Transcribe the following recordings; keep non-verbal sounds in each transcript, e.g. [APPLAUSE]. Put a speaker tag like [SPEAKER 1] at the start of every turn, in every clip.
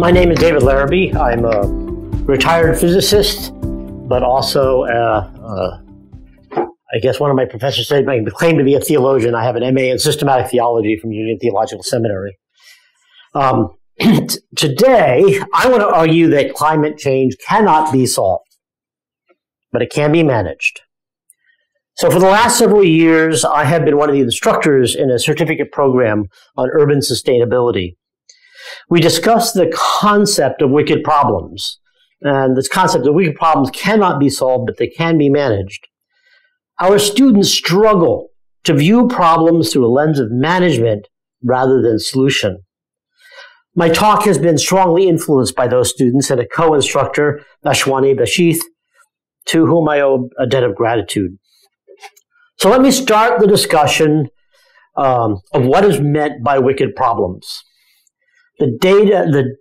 [SPEAKER 1] My name is David Larrabee. I'm a retired physicist, but also, uh, uh, I guess one of my professors said I claim to be a theologian. I have an MA in systematic theology from Union Theological Seminary. Um, [CLEARS THROAT] today, I want to argue that climate change cannot be solved, but it can be managed. So, for the last several years, I have been one of the instructors in a certificate program on urban sustainability. We discussed the concept of wicked problems. And this concept of wicked problems cannot be solved, but they can be managed. Our students struggle to view problems through a lens of management rather than solution. My talk has been strongly influenced by those students and a co-instructor, Ashwani Bashith, to whom I owe a debt of gratitude. So let me start the discussion um, of what is meant by wicked problems. The data, the,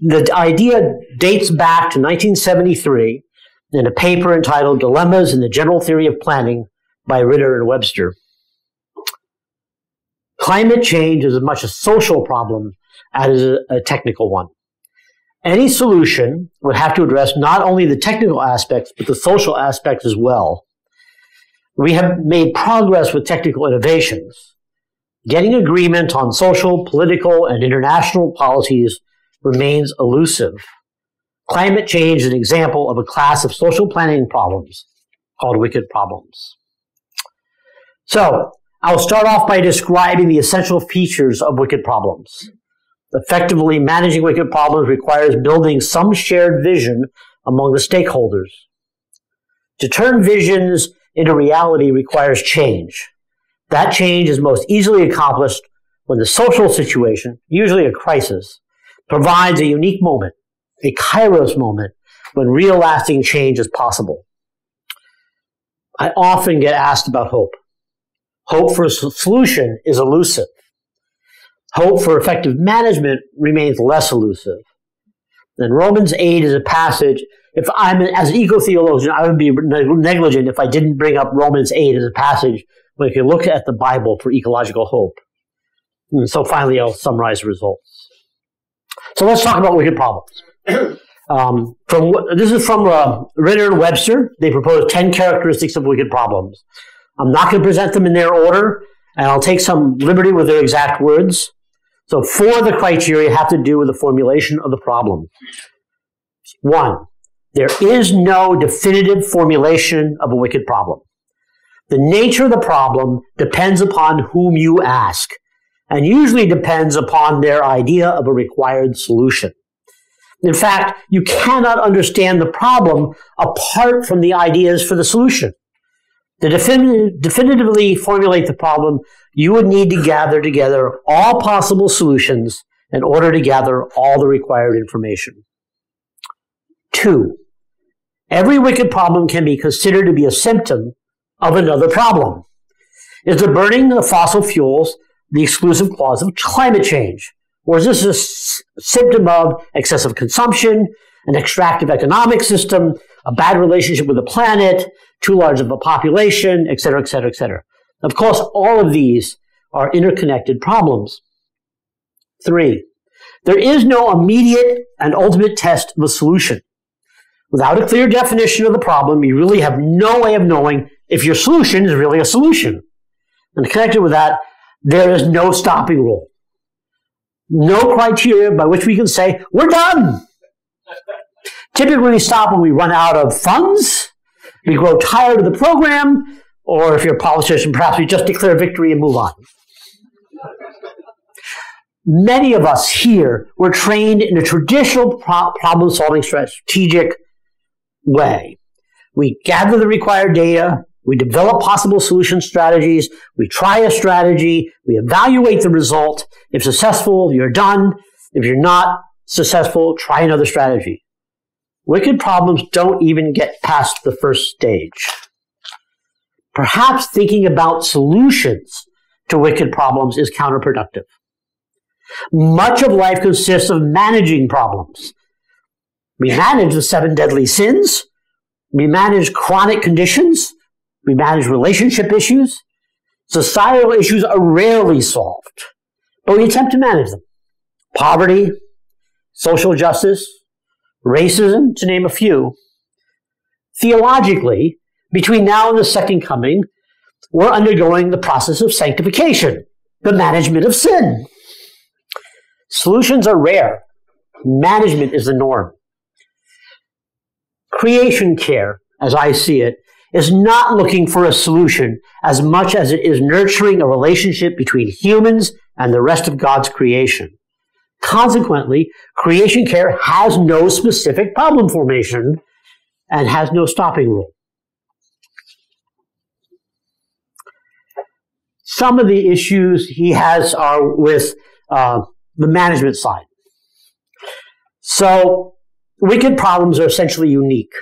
[SPEAKER 1] the idea dates back to 1973 in a paper entitled Dilemmas in the General Theory of Planning by Rittel and Webber. Climate change is as much a social problem as a, a technical one. Any solution would have to address not only the technical aspects, but the social aspects as well. We have made progress with technical innovations, Getting agreement on social, political, and international policies remains elusive. Climate change is an example of a class of social planning problems called wicked problems. So, I'll start off by describing the essential features of wicked problems. Effectively managing wicked problems requires building some shared vision among the stakeholders. To turn visions into reality requires change. That change is most easily accomplished when the social situation, usually a crisis, provides a unique moment, a kairos moment, when real lasting change is possible. I often get asked about hope. Hope for a solution is elusive. Hope for effective management remains less elusive. And Romans 8 is a passage. If I'm as an eco theologian, I would be negligent if I didn't bring up Romans 8 as a passage but if you look at the Bible for ecological hope, and so finally I'll summarize the results. So let's talk about wicked problems. [CLEARS THROAT] Um, from this is from uh, Rittel and Webber. They proposed ten characteristics of wicked problems. I'm not going to present them in their order, and I'll take some liberty with their exact words. So four of the criteria have to do with the formulation of the problem. One, there is no definitive formulation of a wicked problem. The nature of the problem depends upon whom you ask, and usually depends upon their idea of a required solution. In fact, you cannot understand the problem apart from the ideas for the solution. To defin- definitively formulate the problem, you would need to gather together all possible solutions in order to gather all the required information. Two, every wicked problem can be considered to be a symptom of another problem. Is the burning of fossil fuels the exclusive cause of climate change? Or is this a s- symptom of excessive consumption, an extractive economic system, a bad relationship with the planet, too large of a population, et cetera, et cetera, et cetera? Of course, all of these are interconnected problems. Three, there is no immediate and ultimate test of a solution. Without a clear definition of the problem, you really have no way of knowing if your solution is really a solution. And connected with that, there is no stopping rule. No criteria by which we can say, we're done. Typically, we stop when we run out of funds, we grow tired of the program, or if you're a politician, perhaps we just declare victory and move on. Many of us here were trained in a traditional pro- problem solving strategic way. We gather the required data, we develop possible solution strategies. We try a strategy. We evaluate the result. If successful, you're done. If you're not successful, try another strategy. Wicked problems don't even get past the first stage. Perhaps thinking about solutions to wicked problems is counterproductive. Much of life consists of managing problems. We manage the seven deadly sins. We manage chronic conditions. We manage relationship issues. Societal issues are rarely solved, but we attempt to manage them. Poverty, social justice, racism, to name a few. Theologically, between now and the second coming, we're undergoing the process of sanctification, the management of sin. Solutions are rare. Management is the norm. Creation care, as I see it, is not looking for a solution as much as it is nurturing a relationship between humans and the rest of God's creation. Consequently, creation care has no specific problem formation and has no stopping rule. Some of the issues he has are with uh, the management side. So, wicked problems are essentially unique.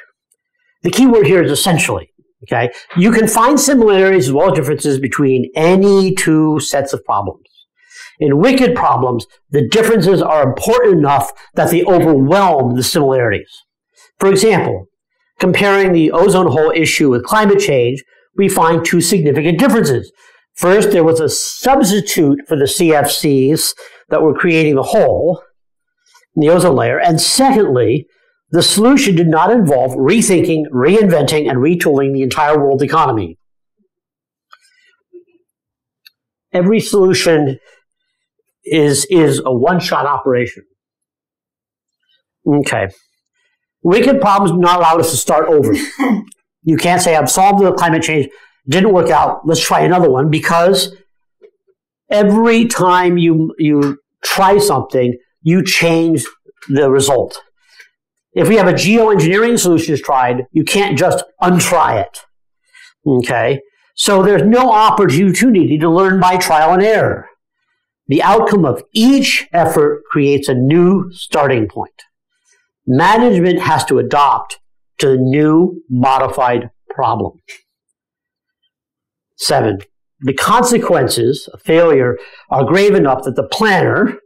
[SPEAKER 1] The key word here is essentially. Okay. You can find similarities as well as differences between any two sets of problems. In wicked problems, the differences are important enough that they overwhelm the similarities. For example, comparing the ozone hole issue with climate change, we find two significant differences. First, there was a substitute for the CFCs that were creating the hole in the ozone layer. And secondly, the solution did not involve rethinking, reinventing, and retooling the entire world economy. Every solution is, is a one-shot operation. Okay. Wicked problems do not allow us to start over. [LAUGHS] you can't say, I've solved the climate change, didn't work out, let's try another one, because every time you, you try something, you change the result. If we have a geoengineering solution is tried, you can't just untry it. Okay? So there's no opportunity to learn by trial and error. The outcome of each effort creates a new starting point. Management has to adopt to the new modified problem. Seven, the consequences of failure are grave enough that the planner,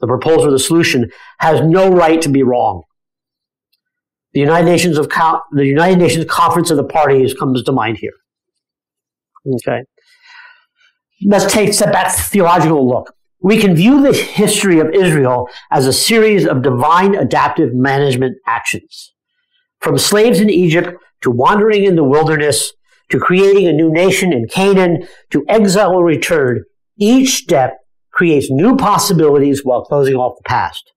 [SPEAKER 1] the proposer, of the solution, has no right to be wrong. The United Nations of the United Nations Conference of the Parties comes to mind here. Okay. Let's take a step back theological look. We can view the history of Israel as a series of divine adaptive management actions. From slaves in Egypt to wandering in the wilderness to creating a new nation in Canaan to exile or return, each step creates new possibilities while closing off the past.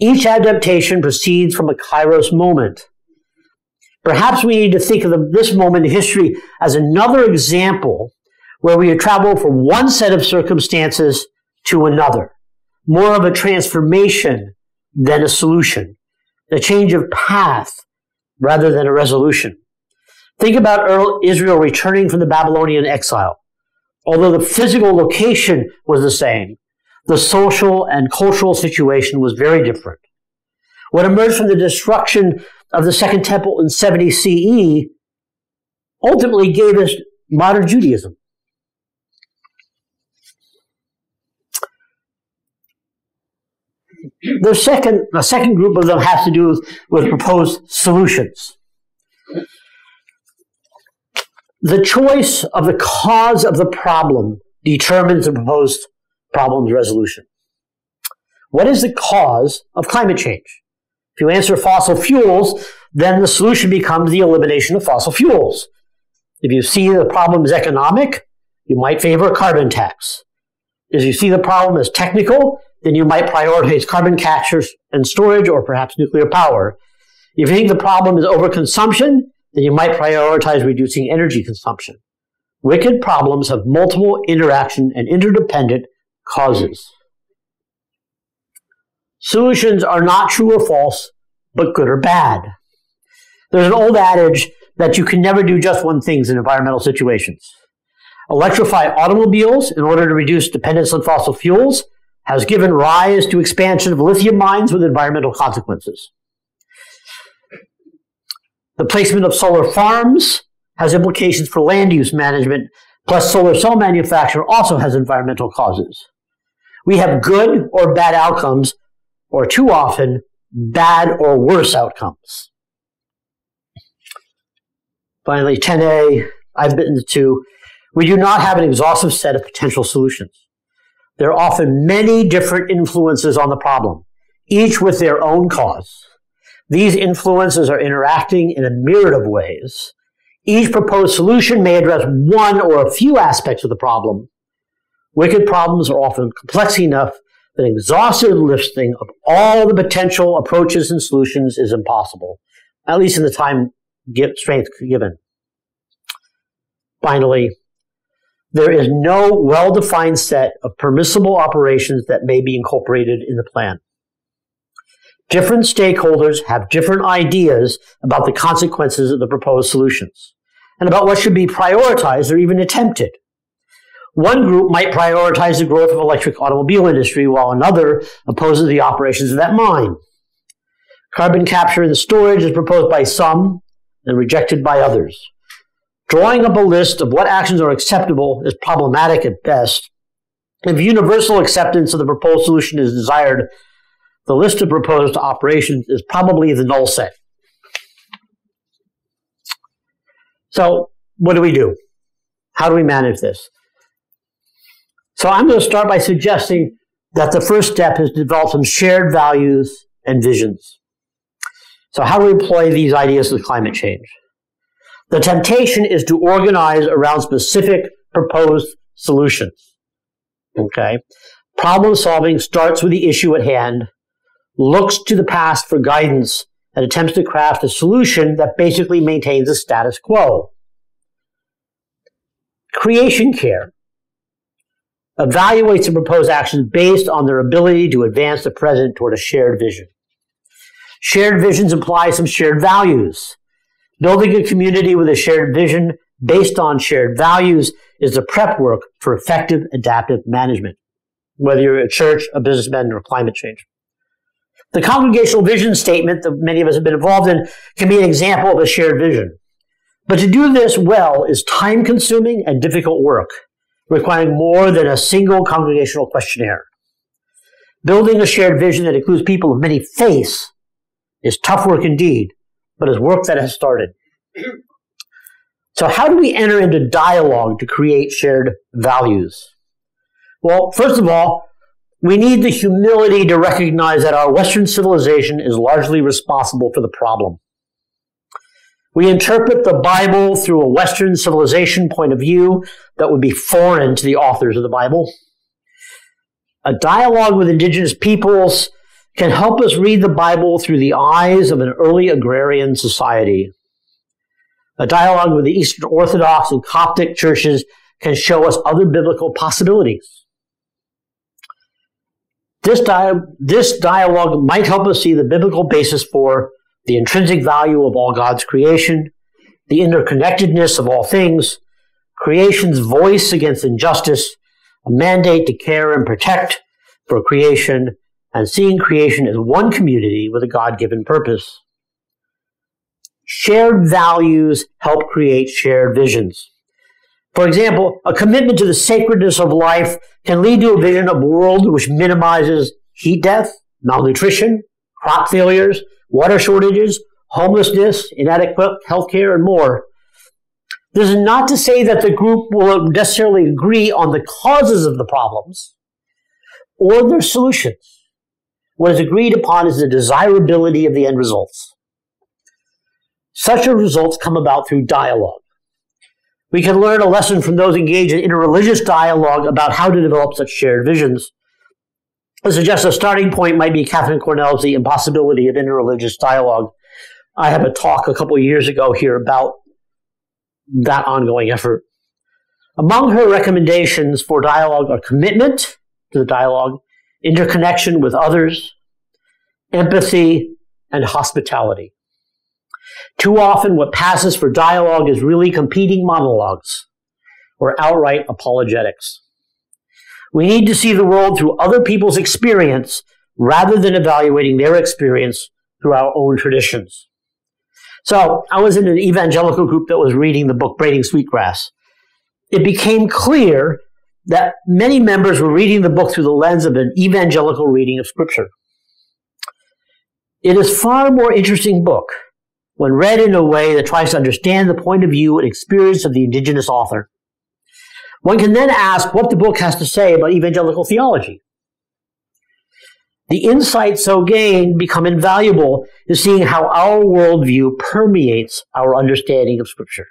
[SPEAKER 1] Each adaptation proceeds from a kairos moment. Perhaps we need to think of this moment in history as another example where we have traveled from one set of circumstances to another. More of a transformation than a solution. A change of path rather than a resolution. Think about Israel returning from the Babylonian exile. Although the physical location was the same, the social and cultural situation was very different. What emerged from the destruction of the Second Temple in 70 CE ultimately gave us modern Judaism. The second, the second group of them has to do with, with proposed solutions. The choice of the cause of the problem determines the proposed problem's resolution. What is the cause of climate change? If you answer fossil fuels, then the solution becomes the elimination of fossil fuels. If you see the problem is economic, you might favor a carbon tax. If you see the problem as technical, then you might prioritize carbon capture and storage or perhaps nuclear power. If you think the problem is overconsumption, then you might prioritize reducing energy consumption. Wicked problems have multiple interaction and interdependent causes. Solutions are not true or false, but good or bad. There's an old adage that you can never do just one thing in environmental situations. Electrify automobiles in order to reduce dependence on fossil fuels has given rise to expansion of lithium mines with environmental consequences. The placement of solar farms has implications for land use management, plus solar cell manufacture also has environmental causes. We have good or bad outcomes or too often bad or worse outcomes. Finally, 10A, I've bitten the two. We do not have an exhaustive set of potential solutions. There are often many different influences on the problem. each with their own cause. These influences are interacting in a myriad of ways. Each proposed solution may address one or a few aspects of the problem. Wicked problems are often complex enough that exhaustive listing of all the potential approaches and solutions is impossible, at least in the time strength given. Finally, there is no well-defined set of permissible operations that may be incorporated in the plan. Different stakeholders have different ideas about the consequences of the proposed solutions and about what should be prioritized or even attempted. One group might prioritize the growth of electric automobile industry while another opposes the operations of that mine. Carbon capture and storage is proposed by some and rejected by others. Drawing up a list of what actions are acceptable is problematic at best. If universal acceptance of the proposed solution is desired, the list of proposed operations is probably the null set. So, what do we do? How do we manage this? So, I'm going to start by suggesting that the first step is to develop some shared values and visions. So, how do we employ these ideas with climate change? The temptation is to organize around specific proposed solutions. Okay. Problem solving starts with the issue at hand, looks to the past for guidance, and attempts to craft a solution that basically maintains the status quo. Creation care evaluates the proposed actions based on their ability to advance the present toward a shared vision. Shared visions imply some shared values. Building a community with a shared vision based on shared values is the prep work for effective adaptive management, whether you're a church, a businessman, or climate change. The congregational vision statement that many of us have been involved in can be an example of a shared vision. But to do this well is time consuming and difficult work, requiring more than a single congregational questionnaire. Building a shared vision that includes people of many faiths is tough work indeed, but is work that has started. So, how do we enter into dialogue to create shared values? Well, first of all, we need the humility to recognize that our Western civilization is largely responsible for the problem. We interpret the Bible through a Western civilization point of view that would be foreign to the authors of the Bible. A dialogue with indigenous peoples can help us read the Bible through the eyes of an early agrarian society. A dialogue with the Eastern Orthodox and Coptic churches can show us other biblical possibilities. This, di- this dialogue might help us see the biblical basis for the intrinsic value of all God's creation, the interconnectedness of all things, creation's voice against injustice, a mandate to care and protect for creation, and seeing creation as one community with a God given purpose. Shared values help create shared visions. For example, a commitment to the sacredness of life can lead to a vision of a world which minimizes heat death, malnutrition, crop failures, water shortages, homelessness, inadequate healthcare, and more. This is not to say that the group will necessarily agree on the causes of the problems or their solutions. What is agreed upon is the desirability of the end results. Such results come about through dialogue. We can learn a lesson from those engaged in interreligious dialogue about how to develop such shared visions. I suggest a starting point might be Catherine Cornille's The Impossibility of Interreligious Dialogue. I had a talk a couple years ago here about that ongoing effort. Among her recommendations for dialogue are commitment to the dialogue, interconnection with others, empathy, and hospitality. Too often, what passes for dialogue is really competing monologues or outright apologetics. We need to see the world through other people's experience rather than evaluating their experience through our own traditions. So I was in an evangelical group that was reading the book Braiding Sweetgrass. It became clear that many members were reading the book through the lens of an evangelical reading of scripture. It is far more interesting book when read in a way that tries to understand the point of view and experience of the indigenous author. One can then ask what the book has to say about evangelical theology. The insights so gained become invaluable in seeing how our worldview permeates our understanding of Scripture.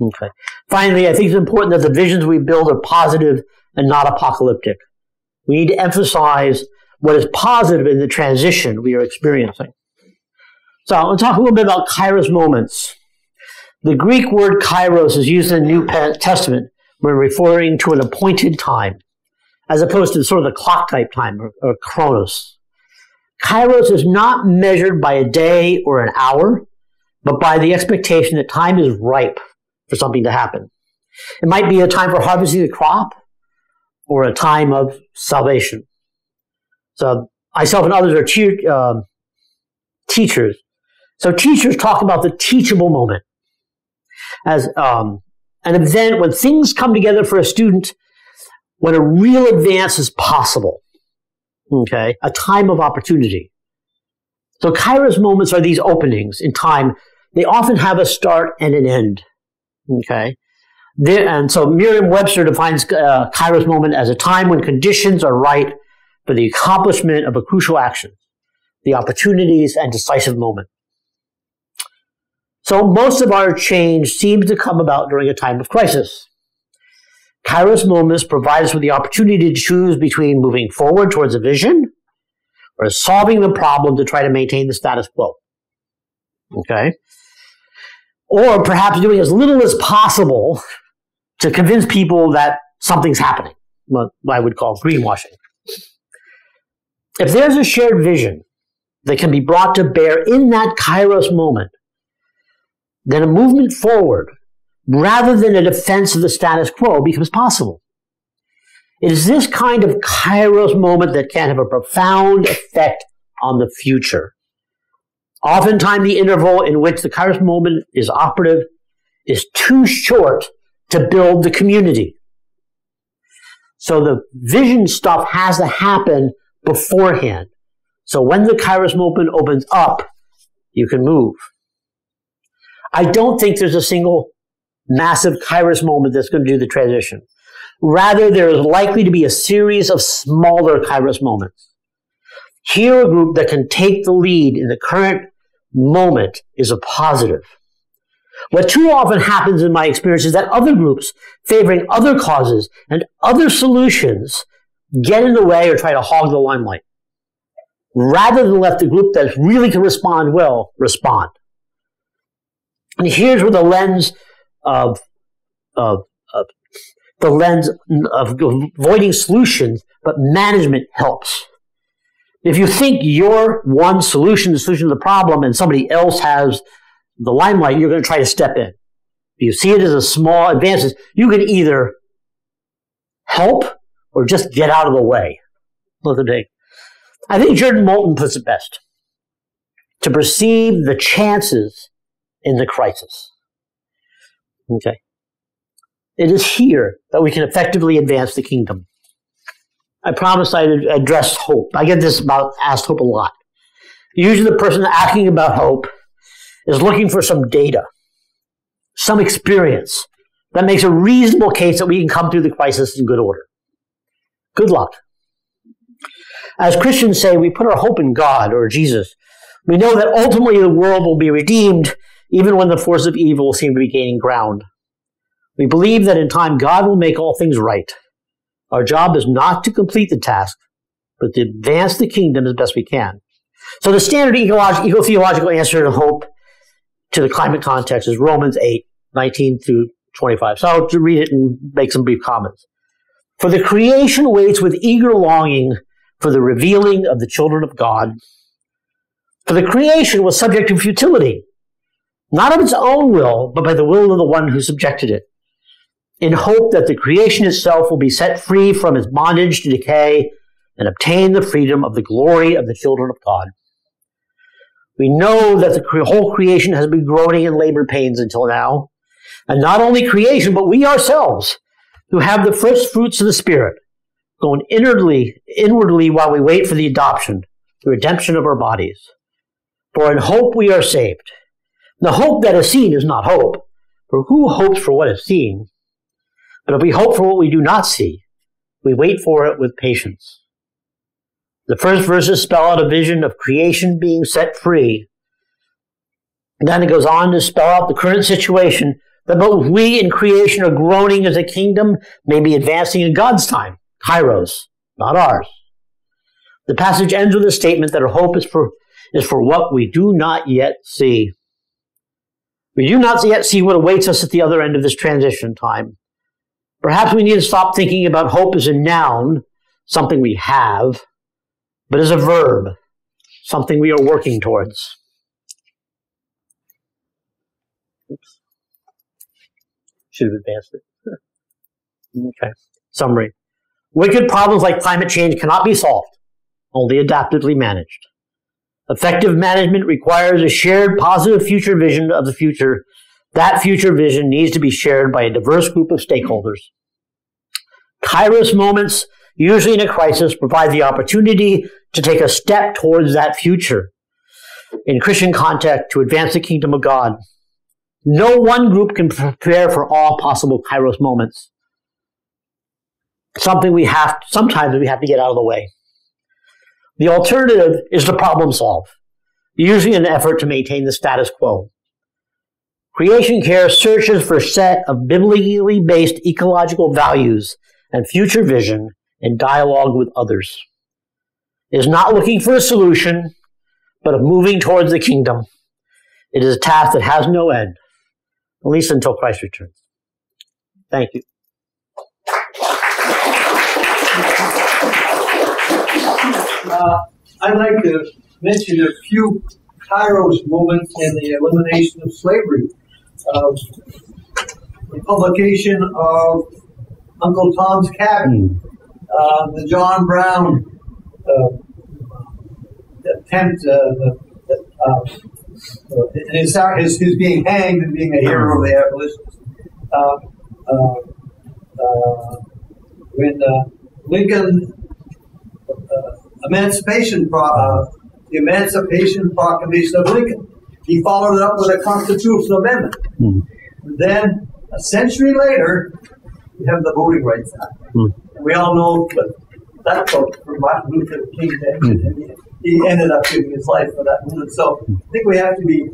[SPEAKER 1] Okay. Finally, I think it's important that the visions we build are positive and not apocalyptic. We need to emphasize what is positive in the transition we are experiencing. So I'll talk a little bit about kairos moments. The Greek word kairos is used in the New Testament when referring to an appointed time, as opposed to sort of the clock type time or, or chronos. Kairos is not measured by a day or an hour, but by the expectation that time is ripe for something to happen. It might be a time for harvesting the crop or a time of salvation. So myself and others are te- uh, teachers. So teachers talk about the teachable moment as um, an event when things come together for a student when a real advance is possible. Okay, a time of opportunity. So Kairos moments are these openings in time. They often have a start and an end. Okay. There, and so Merriam-Webster defines uh, Kairos moment as a time when conditions are right for the accomplishment of a crucial action, the opportunities and decisive moment. So most of our change seems to come about during a time of crisis. Kairos moments provide us with the opportunity to choose between moving forward towards a vision or solving the problem to try to maintain the status quo. Okay? Or perhaps doing as little as possible to convince people that something's happening, what I would call greenwashing. If there's a shared vision that can be brought to bear in that kairos moment, then a movement forward, rather than a defense of the status quo, becomes possible. It is this kind of kairos moment that can have a profound effect on the future. Oftentimes, the interval in which the kairos moment is operative is too short to build the community. So the vision stuff has to happen beforehand. So when the Kairos moment opens up, you can move. I don't think there's a single massive Kairos moment that's going to do the transition. Rather, there is likely to be a series of smaller Kairos moments. Here, a group that can take the lead in the current moment is a positive. What too often happens in my experience is that other groups favoring other causes and other solutions get in the way or try to hog the limelight rather than let the group that really can respond well respond. And here's where the lens of, of, of the lens of avoiding solutions, but management helps. If you think you're one solution, the solution to the problem, and somebody else has the limelight, you're going to try to step in. You see it as a small advances, you can either help or just get out of the way. Look at the I think Jürgen Moltmann puts it best. To perceive the chances in the crisis. Okay. It is here that we can effectively advance the kingdom. I promised I'd address hope. I get this about asked hope a lot. Usually the person asking about hope is looking for some data, some experience that makes a reasonable case that we can come through the crisis in good order. Good luck. As Christians say, we put our hope in God or Jesus. We know that ultimately the world will be redeemed even when the force of evil seem to be gaining ground. We believe that in time God will make all things right. Our job is not to complete the task, but to advance the kingdom as best we can. So the standard eco-theological answer to hope to the climate context is Romans 8, 19 through 25. So I'll read it and make some brief comments. For the creation waits with eager longing for the revealing of the children of God. For the creation was subject to futility, not of its own will, but by the will of the one who subjected it, in hope that the creation itself will be set free from its bondage to decay and obtain the freedom of the glory of the children of God. We know that the whole creation has been groaning in labor pains until now. And not only creation, but we ourselves, who have the first fruits of the Spirit, going inwardly, inwardly while we wait for the adoption, the redemption of our bodies. For in hope we are saved. The hope that is seen is not hope, for who hopes for what is seen? But if we hope for what we do not see, we wait for it with patience. The first verses spell out a vision of creation being set free. And then it goes on to spell out the current situation that both we and creation are groaning as a kingdom may be advancing in God's time, Kairos, not ours. The passage ends with a statement that our hope is for, is for what we do not yet see. We do not yet see what awaits us at the other end of this transition time. Perhaps we need to stop thinking about hope as a noun, something we have, but as a verb, something we are working towards. Oops. Should have advanced it. [LAUGHS] okay. Summary. Wicked problems like climate change cannot be solved, only adaptively managed. Effective management requires a shared positive future vision of the future. That future vision needs to be shared by a diverse group of stakeholders. Kairos moments, usually in a crisis, provide the opportunity to take a step towards that future in Christian context to advance the kingdom of God. No one group can prepare for all possible Kairos moments. Something we have, sometimes we have to get out of the way. The alternative is to problem solve, usually in an effort to maintain the status quo. Creation care searches for a set of biblically based ecological values and future vision in dialogue with others. It is not looking for a solution, but of moving towards the kingdom. It is a task that has no end, at least until Christ returns. Thank you.
[SPEAKER 2] Uh, I'd like to mention a few Kairos moments in the elimination of slavery. Uh, the publication of Uncle Tom's Cabin, uh, the John Brown uh, attempt, uh, uh, his, his, his being hanged and being a hero of the abolitionists. when Lincoln Emancipation Pro- the Emancipation Proclamation of Lincoln. He followed it up with a constitutional amendment. Mm. Then, a century later, we have the Voting Rights Act. Mm. And we all know that that vote for Martin Luther King mm. he ended up giving his life for that movement. So I think we have to be,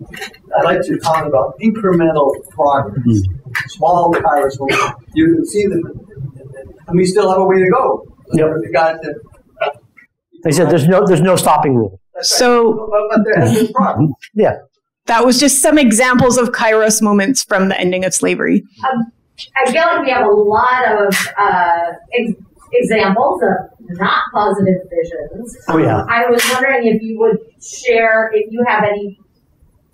[SPEAKER 2] I like to talk about incremental progress, mm. small progress. You can see them, and we still have a way to go. Yep. We got to,
[SPEAKER 1] they said there's no there's no stopping rule.
[SPEAKER 3] So, [LAUGHS]
[SPEAKER 1] yeah.
[SPEAKER 3] That was just some examples of Kairos moments from the ending of slavery. Um,
[SPEAKER 4] I feel like we have a lot of uh, ex- examples of not positive visions.
[SPEAKER 1] Oh yeah.
[SPEAKER 4] I was wondering if you would share if you have any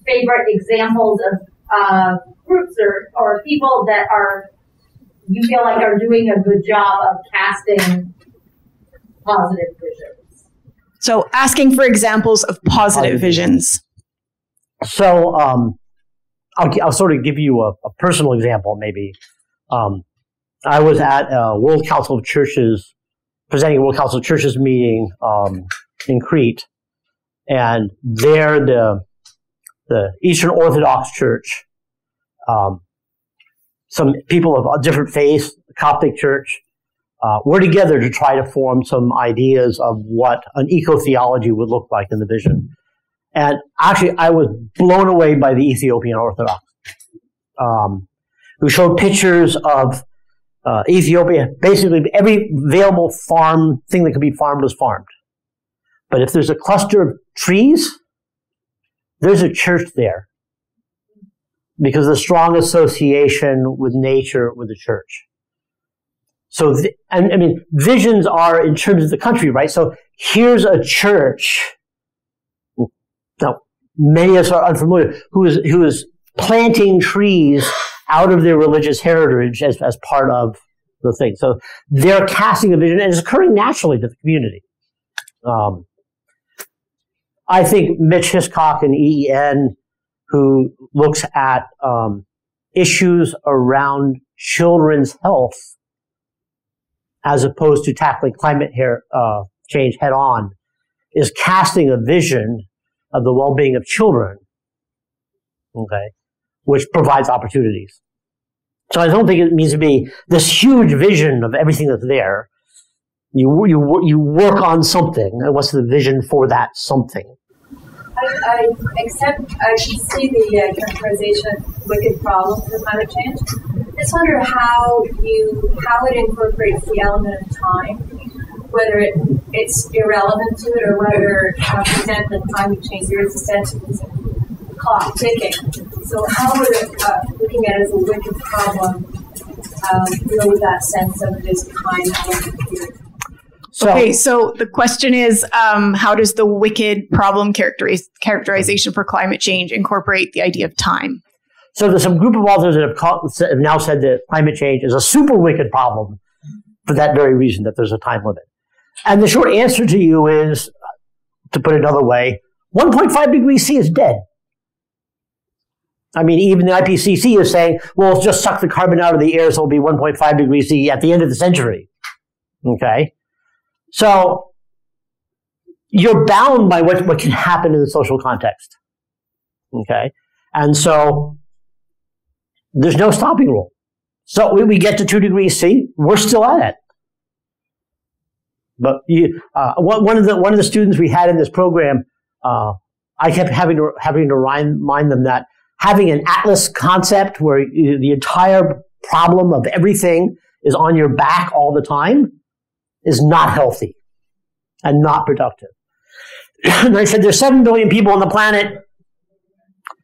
[SPEAKER 4] favorite examples of uh, groups or, or people that are you feel like are doing a good job of casting positive visions.
[SPEAKER 3] So asking for examples of positive visions.
[SPEAKER 1] So um, I'll, I'll sort of give you a, a personal example, maybe. Um, I was at a World Council of Churches, presenting a World Council of Churches meeting um, in Crete, and there the the Eastern Orthodox Church, um, some people of different faiths, Coptic Church, uh, were together to try to form some ideas of what an eco theology would look like in the vision. And actually, I was blown away by the Ethiopian Orthodox, um, who showed pictures of uh, Ethiopia. Basically, every available farm thing that could be farmed was farmed. But if there's a cluster of trees, there's a church there because of the strong association with nature with the church. So, th- I mean, visions are in terms of the country, right? So here's a church now, many of us are unfamiliar, who is, who is planting trees out of their religious heritage as, as part of the thing. So they're casting a vision and it's occurring naturally to the community. Um, I think Mitch Hescox and EEN, who looks at um, issues around children's health as opposed to tackling climate hair, uh, change head on, is casting a vision of the well-being of children, okay, which provides opportunities. So I don't think it means to be this huge vision of everything that's there. You, you, you work on something. What's the vision for that something?
[SPEAKER 5] I, I accept, I see the uh, characterization wicked problem for climate change. I just wonder how you, how it incorporates the element of time, whether it, it's irrelevant to it or whether, uh, for example, in climate change, there is a sense of clock ticking. So how would it, uh, looking at it as a wicked problem, um, deal with that sense of this time element here?
[SPEAKER 3] So, okay, so the question is, um, how does the wicked problem characteriz- characterization for climate change incorporate the idea of time?
[SPEAKER 1] So there's some group of authors that have, have now said that climate change is a super wicked problem for that very reason that there's a time limit. And the short answer to you is, to put it another way, 1.5 degrees C is dead. I mean, even the IPCC is saying, well, just suck the carbon out of the air so it'll be 1.5 degrees C at the end of the century. Okay? So you're bound by what, what can happen in the social context. Okay? And so there's no stopping rule. So we, we get to two degrees C, we're still at it. But you, uh, one of the one of the students we had in this program, uh, I kept having to having to remind them that having an atlas concept where you, the entire problem of everything is on your back all the time is not healthy and not productive. [CLEARS THROAT] and I said, there's 7 billion people on the planet.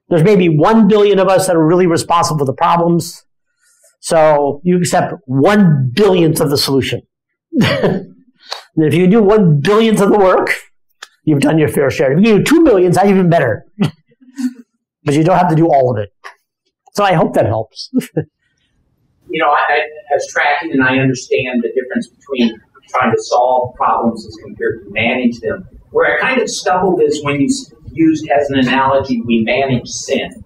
[SPEAKER 1] There's maybe 1 billion of us that are really responsible for the problems. So you accept 1 billionth of the solution. [LAUGHS] if you do 1 billionth of the work, you've done your fair share. If you do 2 billions, that's even better. [LAUGHS] but you don't have to do all of it. So I hope that helps. [LAUGHS]
[SPEAKER 6] you know, I, I, as tracking and I understand the difference between trying to solve problems as compared to manage them. Where I kind of stumbled is when you used as an analogy, we manage sin.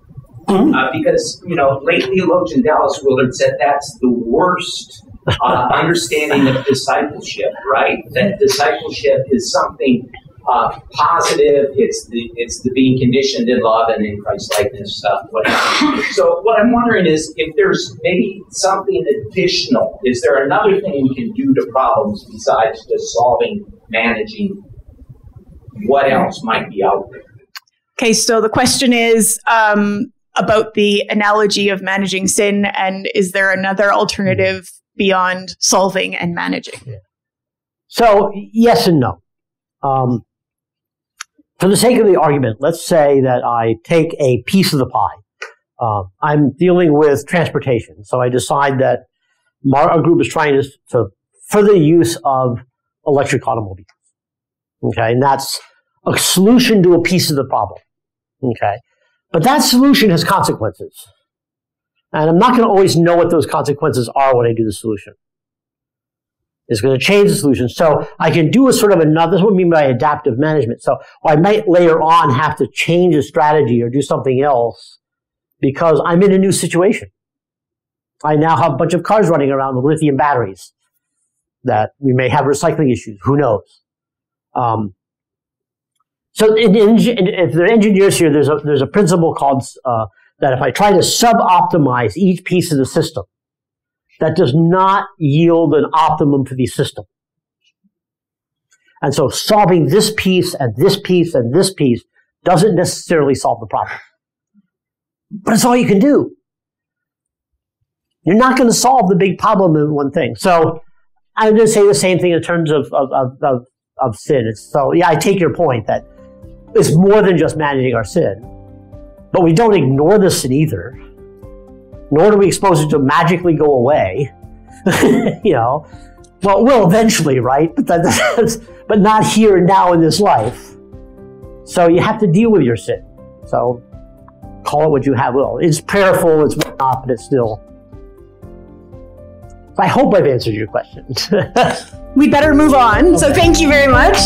[SPEAKER 6] Mm-hmm. Uh, because, you know, late theologian Dallas Willard said that's the worst uh, understanding of discipleship, right? That discipleship is something uh, positive. It's the it's the being conditioned in love and in Christ likeness stuff. Whatever. so what I'm wondering is if there's maybe something additional. Is there another thing we can do to problems besides just solving, managing? What else might be out there?
[SPEAKER 3] Okay, so the question is um, about the analogy of managing sin, and is there another alternative beyond solving and managing?
[SPEAKER 1] So yes and no. Um, for the sake of the argument, let's say that I take a piece of the pie. Uh, I'm dealing with transportation, so I decide that our group is trying to, to further use of electric automobiles. Okay, and that's a solution to a piece of the problem. Okay, but that solution has consequences, and I'm not going to always know what those consequences are when I do the solution. It's going to change the solution. So I can do a sort of another, this is what I mean by adaptive management. So I might later on have to change a strategy or do something else because I'm in a new situation. I now have a bunch of cars running around with lithium batteries that we may have recycling issues. Who knows? Um, so in, in, if there are engineers here, there's a, there's a principle called uh, that if I try to sub-optimize each piece of the system, that does not yield an optimum for the system. And so solving this piece and this piece and this piece doesn't necessarily solve the problem. But it's all you can do. You're not going to solve the big problem in one thing. So I'm going to say the same thing in terms of, of, of, of, sin. It's, so yeah, I take your point that it's more than just managing our sin. But we don't ignore the sin either nor do we expose it to magically go away. [LAUGHS] you know, well, it will eventually, right? But that's, [LAUGHS] but not here and now in this life. So you have to deal with your sin. So call it what you have will. It's prayerful, it's whatnot, but it's still. I hope I've answered your question. [LAUGHS]
[SPEAKER 3] we better move on. So thank you very much.